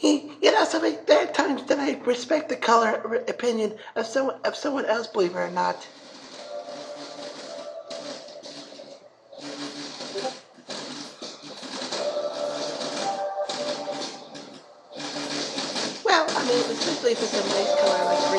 You know, somebody, there are times that I respect the color opinion of someone of someone else, believe it or not. Well, I mean, especially if it's a nice color like